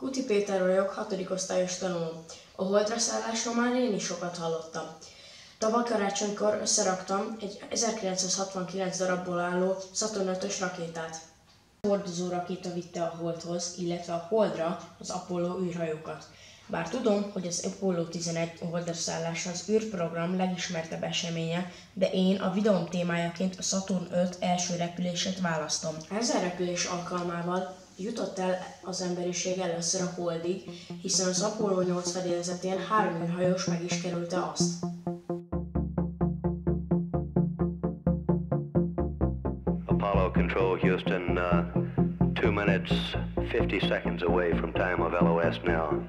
Kuti Péter vagyok, hatodik osztályos tanuló. A holdra szállásról már én is sokat hallottam. Tavaly karácsonykor összeraktam egy 1969 darabból álló Saturn 5 rakétát. A hordozó rakéta vitte a holdhoz, illetve a holdra az Apollo űrhajókat. Bár tudom, hogy az Apollo 11 holdra szállás az űrprogram legismertebb eseménye, de én a videóm témájaként a Saturn 5 első repülését választom. Ezen repülés alkalmával jutott el az emberiség először a holdig, hiszen az Apollo 8 fedélzetén három űrhajós meg is kerülte azt. Apollo Control Houston, uh, two minutes, 50 seconds away from time of LOS now.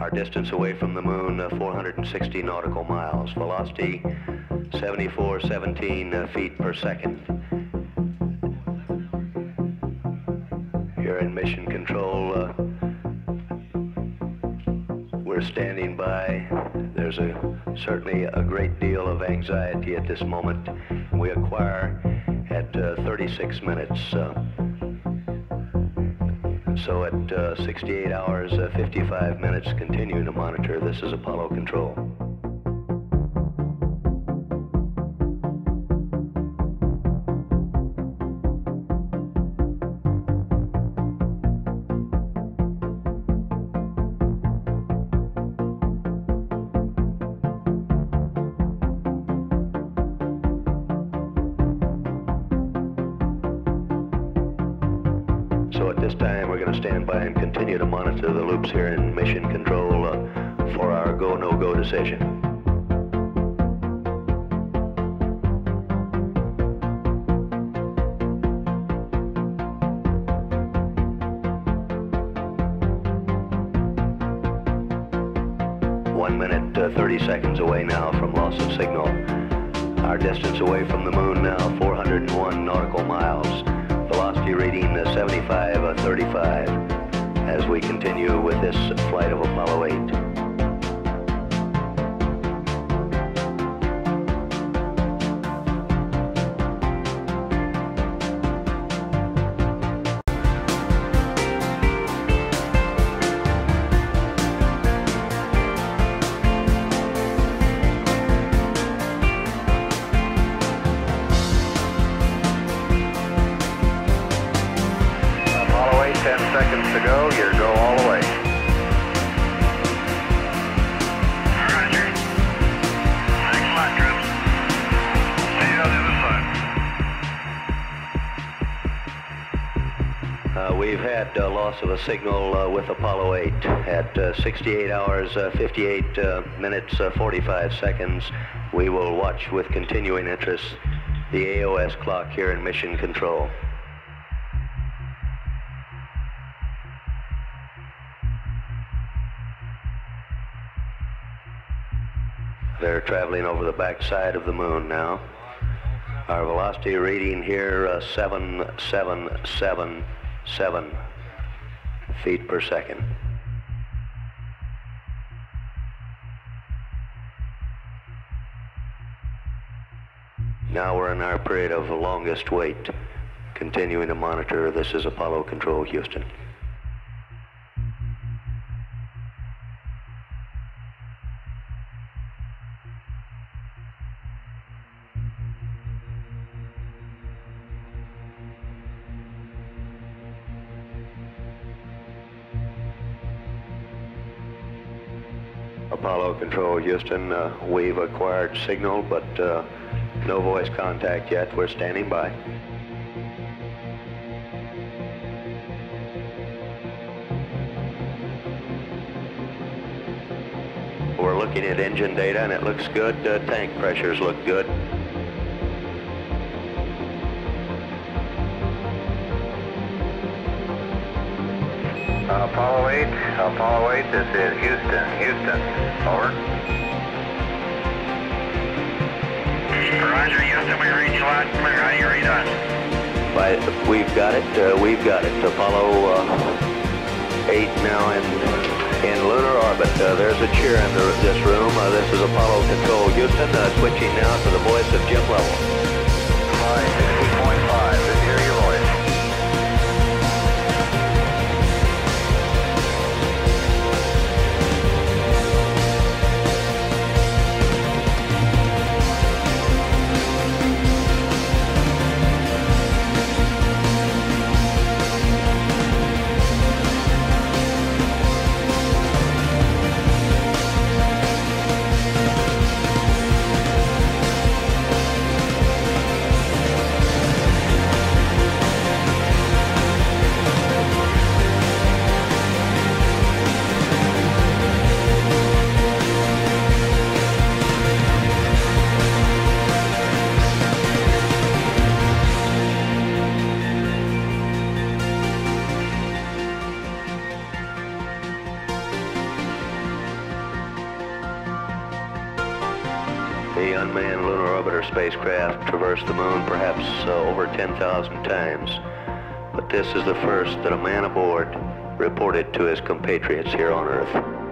Our distance away from the moon, uh, 460 nautical miles. Velocity, 7417 uh, feet per second. In mission control. Uh, we're standing by. There's a certainly a great deal of anxiety at this moment. We acquire at uh, 36 minutes. Uh, so at uh, 68 hours, uh, 55 minutes, continue to monitor. This is Apollo Control. So at this time, we're going to stand by and continue to monitor the loops here in mission control uh, for our go, no go decision. One minute, uh, 30 seconds away now from loss of signal. Our distance away from the moon now, 401 nautical miles. Velocity reading uh, 75, uh, 35 as we continue with this flight of Apollo 8. 10 to go. Your go all the way. Roger. Thanks a lot, troops. See you on the other side. Uh, we've had uh, loss of a signal uh, with Apollo 8 at uh, 68 hours, uh, 58 uh, minutes, uh, 45 seconds. We will watch with continuing interest the AOS clock here in Mission Control. They're traveling over the backside of the moon now. Our velocity reading here, uh, 7777 feet per second. Now we're in our period of longest wait. Continuing to monitor, this is Apollo Control Houston. Apollo Control Houston, uh, we've acquired signal, but uh, no voice contact yet. We're standing by. We're looking at engine data and it looks good. Uh, tank pressures look good. Apollo 8, Apollo 8, this is Houston. Houston, over. Roger, Houston, we read you loud and clear. How do you read us? By, we've got it. Uh, we've got it. Apollo uh, 8 now in in lunar orbit. Uh, there's a cheer in the, this room. Uh, this is Apollo Control Houston. Uh, switching now to the voice of Jim Lovell. Fly The unmanned lunar orbiter spacecraft traversed the moon perhaps uh, over 10,000 times, but this is the first that a man aboard reported to his compatriots here on Earth.